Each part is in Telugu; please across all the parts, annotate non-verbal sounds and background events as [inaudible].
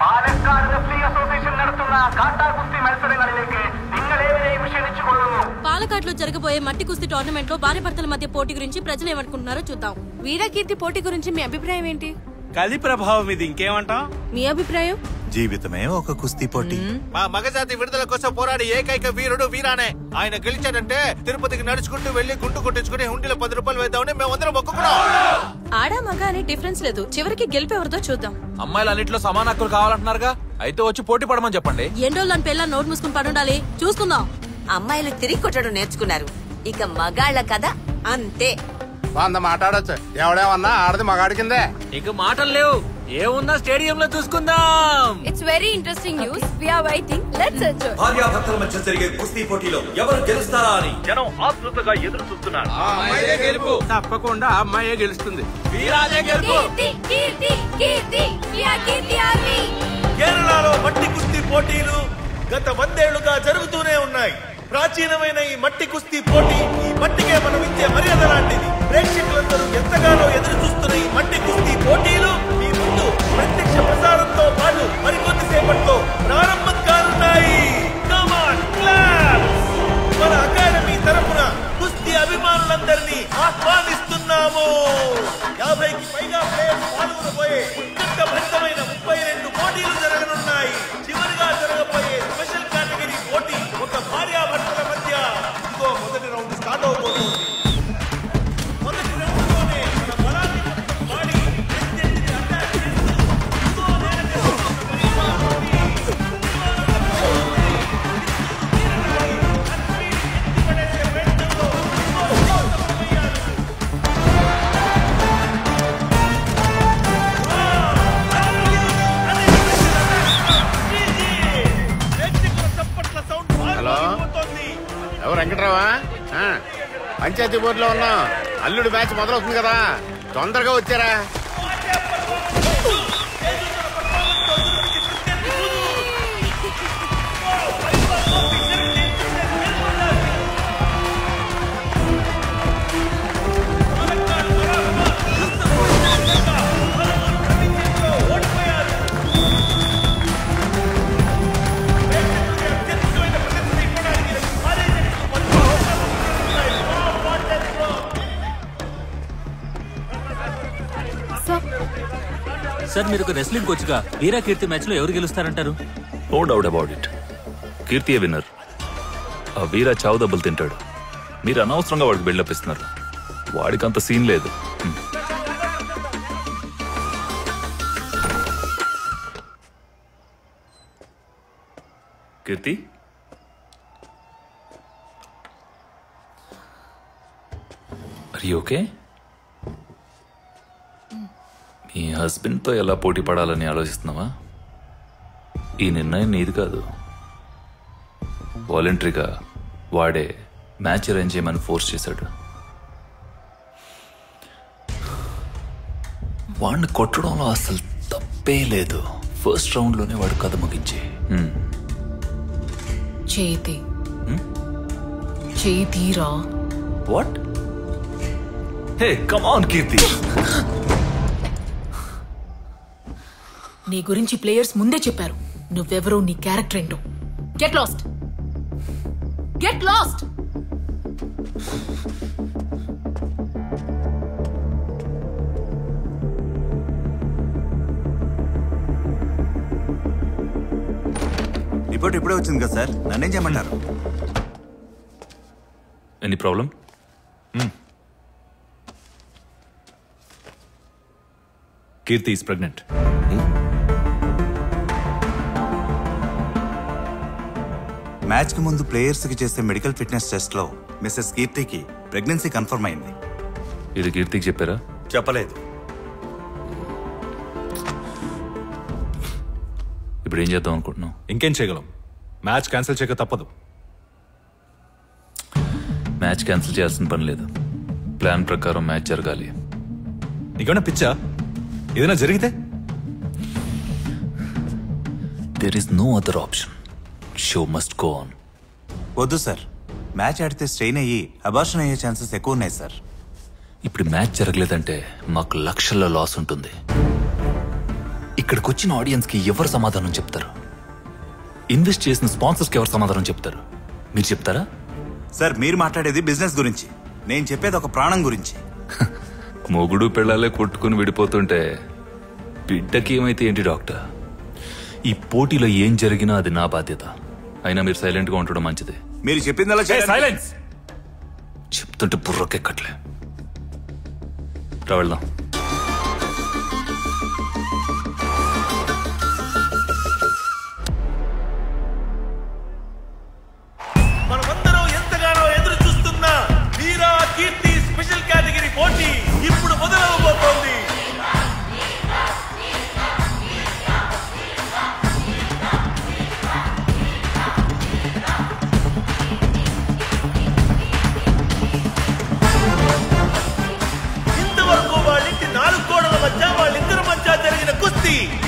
പാലക്കാട് റെഫ്രി അസോസിയേഷൻ നടത്തുന്ന കാട്ടാ കുസ്തി മത്സരങ്ങളിലേക്ക് നിങ്ങളേവരെയും ക്ഷണിച്ചുകൊള്ളുന്നു పాలకాట్లో జరగబోయే మట్టి కుస్తీ టోర్నమెంట్ లో భార్య భర్తల మధ్య పోటీ గురించి ప్రజలు ఏమనుకుంటున్నారో చూద్దాం వీరకీర్తి పోటీ గురించి మీ అభిప్రాయం ఏంటి కలి ప్రభావం ఇది ఇంకేమంటాం మీ అభిప్రాయం జీవితమే ఒక కుస్తీ పోటీ. మా మగజాతి విడుదల కోసం పోరాడి ఏకైక వీరుడు వీరానే. ఆయన గెలిచాడంటే తిరుపతికి నడుచుకుంటూ వెళ్ళి గుండు కొట్టించుకుని హుండీలో పది రూపాయలు వేద్దామని మేమందరం మొక్కుకున్నాం ఆడా మగ అనే డిఫరెన్స్ లేదు. చివరికి గెలిపేవరితో చూద్దాం. అమ్మాయిలు అన్నింటిలో సమాన హక్కులు కావాలంటున్నారుగా? అయితే వచ్చి పోటీ పడమని చెప్పండి. ఎన్ని రోజులు అని పిల్ల నోట్ మూసుకుని పడుండాలి? చూసుకుందాం. అమ్మాయిలు తిరిగి కొట్టడం నేర్చుకున్నారు. ఇక మగాళ్ళ కథ అంతే. వంద మాట్లాడొచ్చు. ఎవడేమన్నా ఆడది మగాడి కిందే. ఇక మాటలు లేవు. ఏముందా స్టేడియం లో చూసుకుందాం it's very interesting news we are waiting let's enjoy భార్యాభర్తల మధ్య జరిగే కుస్తీ పోటీలో ఎవరు గెలుస్తారా అని? జనం ఆతృతగా ఎదురు చూస్తున్నారు. తప్పకుండా అమ్మాయే గెలుస్తుంది. వీరాజే గెలుపు. కీర్తి కీర్తి కీర్తి. ఆర్మీ కేరళలో మట్టి కుస్తీ పోటీలు గత వందేళ్ళుగా జరుగుతూనే ఉన్నాయి. ప్రాచీనమైన ఈ మట్టి కుస్తీ పోటీ బోర్డులో ఉన్నాం అల్లుడు మ్యాచ్ మొదలవుతుంది కదా. తొందరగా వచ్చారా? సార్. మీరు ఒక రెస్లింగ్ కోచ్గా వీరా కీర్తి మ్యాచ్లో ఎవరు గెలుస్తారంటారు? No doubt about it. Keerthi winner. ఆ వీర చావు దెబ్బలు తింటాడు. మీరు అనవసరంగా వాడికి బిల్డప్ ఇస్తున్నారు. వాడికి అంత సీన్ లేదు. కీర్తి? అరి ఓకే మీ హస్బెండ్తో ఎలా పోటీ పడాలని ఆలోచిస్తున్నావా? ఈ నిర్ణయం నీది కాదు. వాలంటరీగా వాడే మ్యాచ్ అరేంజ్ చేయమని ఫోర్స్ చేశాడు. వాడిని కొట్టడంలో అసలు తప్పే లేదు. ఫస్ట్ రౌండ్లోనే వాడు కథ ముగించి. చేతి. చేతిరా. What? Hey come on Keerthi. నీ గురించి ప్లేయర్స్ ముందే చెప్పారు. నువ్వెవరో నీ క్యారెక్టర్ ఏంటో. Get lost get lost report ఇప్పుడే వచ్చింది కదా సార్. నన్నేం చేయమంటారు? Any problem Keerthi is pregnant మ్యాచ్కి ముందు ప్లేయర్స్కి చేసే మెడికల్ ఫిట్నెస్ టెస్ట్లో మిస్సెస్ కీర్తికి ప్రెగ్నెన్సీ కన్ఫర్మ్ అయింది. ఇది కీర్తికి చెప్పారా? చెప్పలేదు. ఇప్పుడు ఏం చేద్దాం అనుకుంటున్నాం ఇంకేం చేయగలం. మ్యాచ్ క్యాన్సిల్ చేయక తప్పదు. మ్యాచ్ క్యాన్సిల్ చేయాల్సిన పని లేదు. ప్లాన్ ప్రకారం మ్యాచ్ జరగాలి. నీకేమైనా పిచ్చా? ఏదైనా జరిగితే? There is no other option show must go on వద్దు సార్. మ్యాచ్ ఆడితే స్ట్రెయిన్ అయ్యి అబార్షన్ అయ్యే ఛాన్సెస్ ఎక్కువ ఉన్నాయి సార్. ఇప్పుడు మ్యాచ్ జరగలేదంటే మాకు లక్షల్లో లాస్ ఉంటుంది. ఇక్కడికి వచ్చిన ఆడియన్స్కి ఎవరు సమాధానం చెప్తారు? ఇన్వెస్ట్ చేసిన స్పాన్సర్స్కి ఎవరు సమాధానం చెప్తారు? మీరు చెప్తారా? సార్ మీరు మాట్లాడేది బిజినెస్ గురించి. నేను చెప్పేది ఒక ప్రాణం గురించి. [laughs] మొగుడు పిల్లలే కొట్టుకుని విడిపోతుంటే బిడ్డకి ఏమైతే ఏంటి డాక్టర్? ఈ పోటీలో ఏం జరిగినా అది నా బాధ్యత. అయినా మీరు సైలెంట్గా ఉండడం మంచిది. మీరు చెప్పిందలా సైలెన్స్! చెప్తుంటే బుర్రకెక్కట్లే. రా వెళ్దాం. మనమందరం ఎంతగానో ఎదురు చూస్తున్న వీరా కీర్తి స్పెషల్ కేటగిరీ పోటీ ఇప్పుడు మొదలవబోతోంది. జరిగిన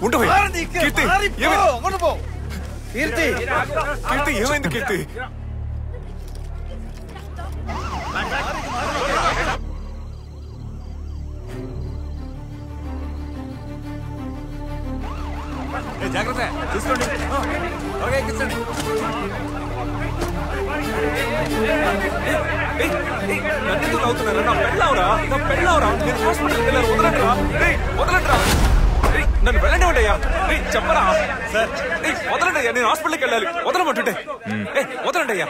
ఉండవయ్యా. కీర్తి ఏమైంది? కీర్తి. కీర్తి ఏమైంది కీర్తి? ఏ, జాగ్రత్త చూసుకోండి ఆ, త్వరగా ఎక్కించండి. ఏయ్, ఏయ్, నన్నెందుకు నవ్వుతున్నారు? నా పెళ్ళావురా? నా పెళ్ళావురా? నేను హాస్పిటల్కి వెళ్ళాను వదలండిరా ఏయ్, వదలండిరా ఏయ్, నన్ను వెళ్ళండి అయ్యా చెప్పరా? సార్ ఏయ్, వదలండి అయ్యా నేను హాస్పిటల్కి వెళ్ళాలి. వదలమంటుంటే. వదలండి అయ్యా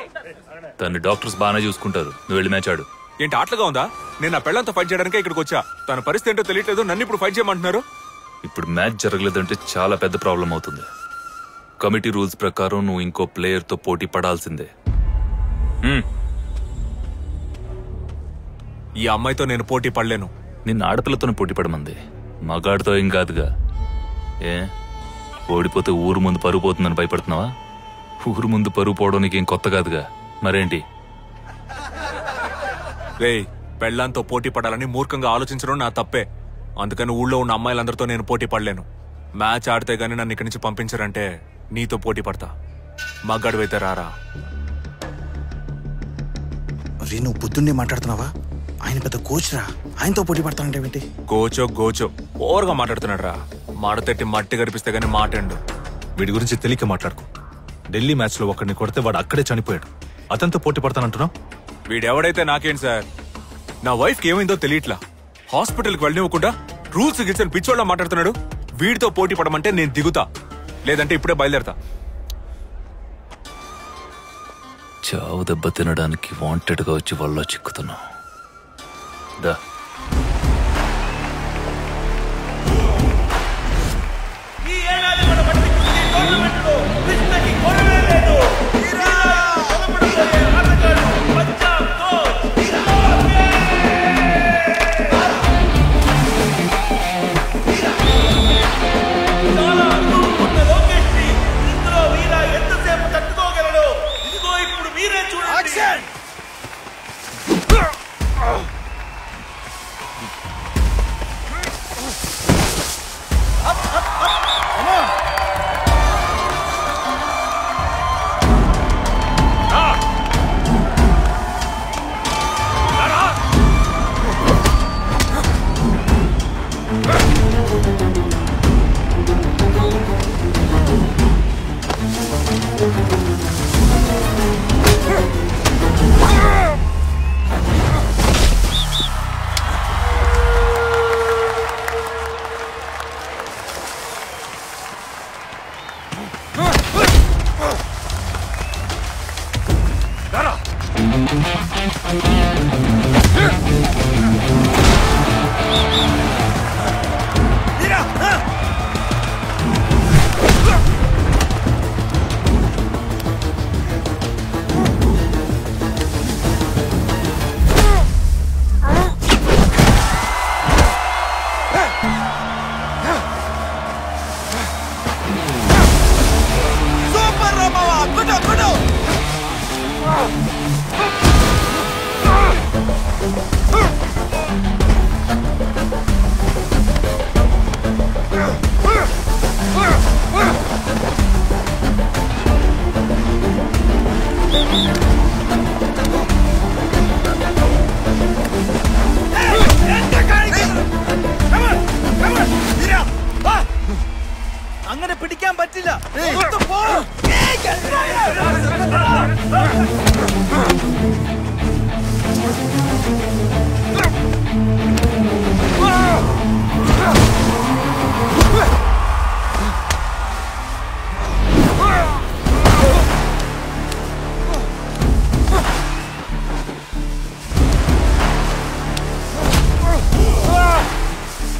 తన డాక్టర్స్ బాగానే చూసుకుంటారు. నువ్వు వెళ్ళి మ్యాచ్ ఆడు ఏంటి ఆటలుగా ఉందా? నేను నా పెళ్ళంతో ఫైట్ చేయడానికే ఇక్కడికి వచ్చా. తన పరిస్థితి ఏంటో తెలియట్లేదు. నన్ను ఇప్పుడు ఫైట్ చేయమంటున్నారు? ఇప్పుడు మ్యాచ్ జరగలేదంటే చాలా పెద్ద ప్రాబ్లం అవుతుంది. కమిటీ రూల్స్ ప్రకారం నువ్వు ఇంకో ప్లేయర్తో పోటీ పడాల్సిందే. ఈ అమ్మాయితో నేను పోటీ పడలేను. నిన్న ఆడపిల్లతోనే పోటీ పడమంది. మగాడితో ఏం కాదుగా. ఏ? ఓడిపోతే ఊరు ముందు పరుగు పోతుందని భయపడుతున్నావా? ఊరు ముందు పరుగు పోవడం నీకేం కొత్త కాదుగా. మరేంటి? రేయ్ పెళ్ళంతో పోటీ పడాలని మూర్ఖంగా ఆలోచించడం నా తప్పే. అందుకని ఊళ్ళో ఉన్న అమ్మాయిలందరితో నేను పోటీ పడలేను. మ్యాచ్ ఆడితే గానీ నన్ను ఇక్కడి నుంచి పంపించారంటే నీతో పోటీ పడతా. మగ్గాడివైతే రారా? రే నువ్వు పొద్దున్నే మాట్లాడుతున్నావా? ఆయన పెద్ద కోచ్ రా. ఆయనతో పోటీ పడతానంటే గోచో గోచో ఓవర్గా మాట్లాడుతున్నాడు రా మాడతెట్టి మట్టి గడిపిస్తే గానీ మాటండు. వీడి గురించి తెలియక మాట్లాడుకో. ఢిల్లీ మ్యాచ్లో ఒకరిని కొడితే వాడు అక్కడే చనిపోయాడు. అతనితో పోటీ పడతానంటున్నావు? వీడెవడైతే నాకేం సార్? నా వైఫ్కి ఏమైందో తెలియట్లా. హాస్పిటల్కి వెళ్ళనివ్వకుండా రూల్స్ గిల్సని పిచ్చోళ్ళ మాట్లాడుతున్నాడు. వీడితో పోటీ పడమంటే నేను దిగుతా. లేదంటే ఇప్పుడే బయలుదేరతా. చావు దెబ్బ తినడానికి వాంటెడ్గా వచ్చి వల్ల చిక్కుతున్నావు. దా. ఏడాది మన మట్టి కృష్ణకి కొరవే లేదు. പറ്റില്ല പുറത്ത് പോ.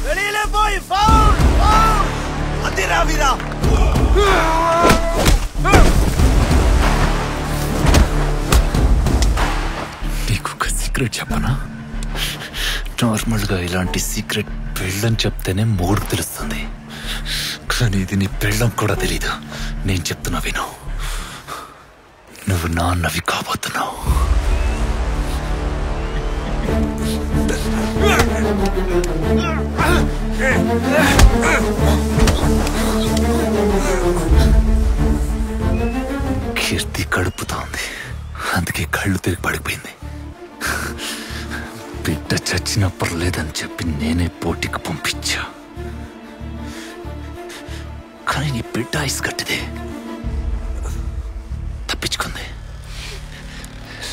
വെളിയിലെ പോയി ഫൗൾ ഫൗൾ അതിരാ വീരാ నీకు ఒక సీక్రెట్ చెప్పనా? నార్మల్గా ఇలాంటి సీక్రెట్ పెళ్ళని చెప్తేనే మూడు తెలుస్తుంది. కానీ ఇది నీ పెళ్ళం కూడా తెలీదు. నేను చెప్తున్నా విను. నువ్వు నాన్నవి కాబోతున్నావు. [laughs] కీర్తి కడుపుతోంది. అందుకే కళ్ళు తిరిగి పడిపోయింది. బిడ్డ చచ్చినా పర్లేదని చెప్పి నేనే పోటీకి పంపించా. కానీ నీ బిడ్డ ఐస్ కట్టిదే. తప్పించుకుంది.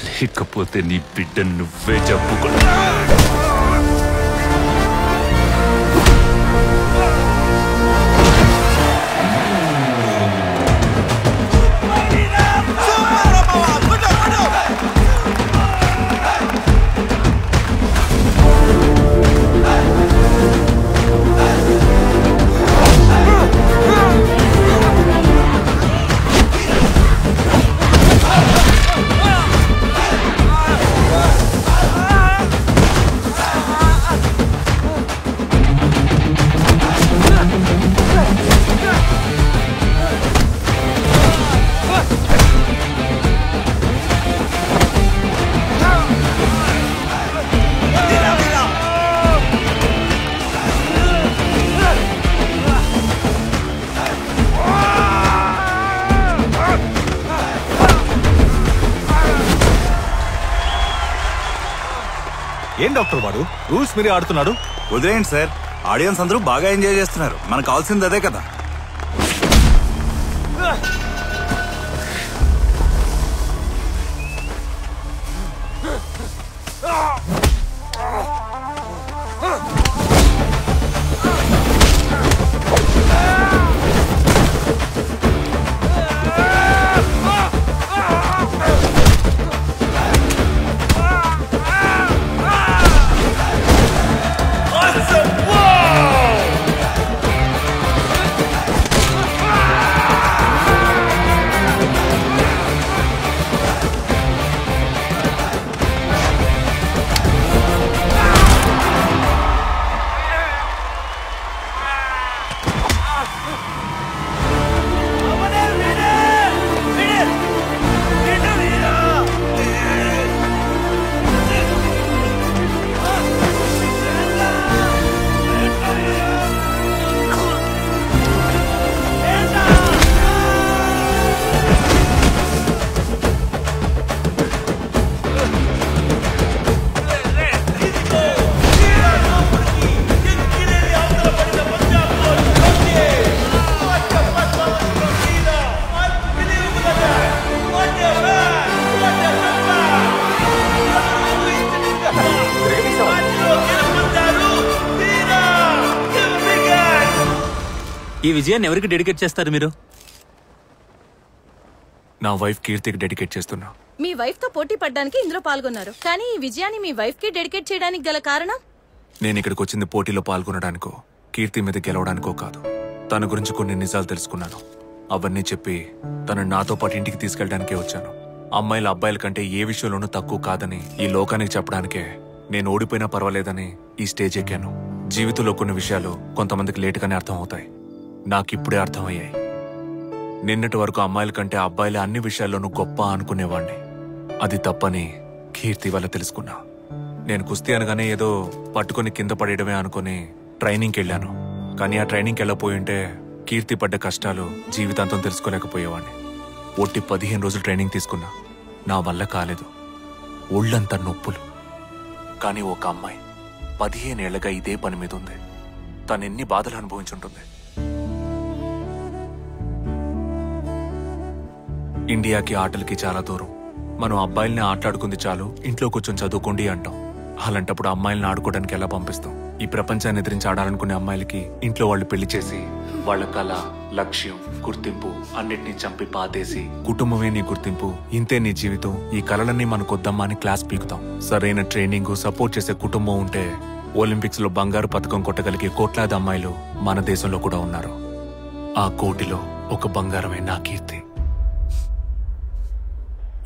లేకపోతే నీ బిడ్డ నువ్వే చెప్పుకున్నా ఏం డాక్టర్ వాడు? రూల్స్ మీరే ఆడుతున్నాడు? వదిలేయండి సార్. ఆడియన్స్ అందరూ బాగా ఎంజాయ్ చేస్తున్నారు. మనకు కావాల్సింది అదే కదా. ます ఈ విజయాన్ని ఎవరికి డెడికేట్ చేస్తారు మీరు? నా వైఫ్ కీర్తికి డెడికేట్ చేస్తున్నా. మీ వైఫ్తో పోటీ పడ్డానికి ఇందులో పాల్గొన్నారు. కానీ ఈ విజయాన్ని మీ వైఫ్కి డెడికేట్ చేయడానికి గల కారణం? నేను ఇక్కడికి వచ్చింది పోటీలో పాల్గొనడానికో కీర్తి మీద గెలవడానికో కాదు. తన గురించి కొన్ని నిజాలు తెలుసుకున్నాను. అవన్నీ చెప్పి తనని నాతో పాటు ఇంటికి తీసుకెళ్ళడానికే వచ్చాను. అమ్మాయిల అబ్బాయిల కంటే ఏ విషయంలోనూ తక్కువ కాదని ఈ లోకానికి చెప్పడానికే నేను ఓడిపోయినా పర్వాలేదని ఈ స్టేజ్ ఎక్కాను. జీవితంలో కొన్ని విషయాలు కొంతమందికి లేటుగానే అర్థం అవుతాయి నాకిప్పుడే అర్థమయ్యాయి. నిన్నటి వరకు అమ్మాయిల కంటే అబ్బాయిలే అన్ని విషయాల్లోనూ గొప్ప అనుకునేవాణ్ణి. అది తప్పని కీర్తి వల్ల తెలుసుకున్నా. నేను కుస్తీ అనగానే ఏదో పట్టుకొని కింద పడేయడమే అనుకుని ట్రైనింగ్కి వెళ్ళాను కానీ ఆ ట్రైనింగ్కి వెళ్ళపోయి ఉంటే కీర్తి పడ్డ కష్టాలు జీవితాంతం తెలుసుకోలేకపోయేవాడిని ఒట్టి పదిహేను రోజులు ట్రైనింగ్ తీసుకున్నా. నా వల్ల కాలేదు. ఒళ్ళంతా నొప్పులు. కానీ ఒక అమ్మాయి పదిహేనేళ్ళగా ఇదే పని మీద ఉంది. తను ఎన్ని బాధలు అనుభవించుంటుంది. ఇండియాకి ఆటలకి చాలా దూరం. మనం అబ్బాయిల్ని ఆటలాడుకుంది చాలు ఇంట్లో కూర్చొని చదువుకోండి అంటాం. అలాంటప్పుడు అమ్మాయిలను ఆడుకోవడానికి ఎలా పంపిస్తాం? ఈ ప్రపంచాన్ని ఎదిరించి ఆడాలనుకునే అమ్మాయిలకి ఇంట్లో వాళ్ళు పెళ్ళి చేసి వాళ్ళ కళ లక్ష్యం గుర్తింపు అన్నిటినీ చంపి పాతేసి కుటుంబమే నీ గుర్తింపు ఇంతే నీ జీవితం ఈ కళలన్నీ మనకొద్దమ్మా అని క్లాస్ పీకుతాం. సరైన ట్రైనింగ్ సపోర్ట్ చేసే కుటుంబం ఉంటే ఒలింపిక్స్లో బంగారు పథకం కొట్టగలిగే కోట్లాది అమ్మాయిలు మన దేశంలో కూడా ఉన్నారు. ఆ కోటిలో ఒక బంగారమే నా కీర్తి.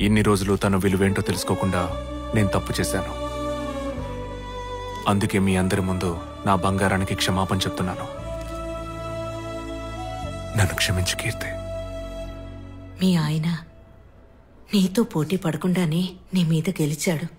ఇన్ని రోజులు తన విలువేంటో తెలుసుకోకుండా నేను తప్పు చేశాను. అందుకే మీ అందరి ముందు నా బంగారానికి క్షమాపణ చెప్తున్నాను. నన్ను క్షమించు కీర్తి. మీ ఆయన నీతో పోటీ పడకుండానే నీ మీద గెలిచాడు.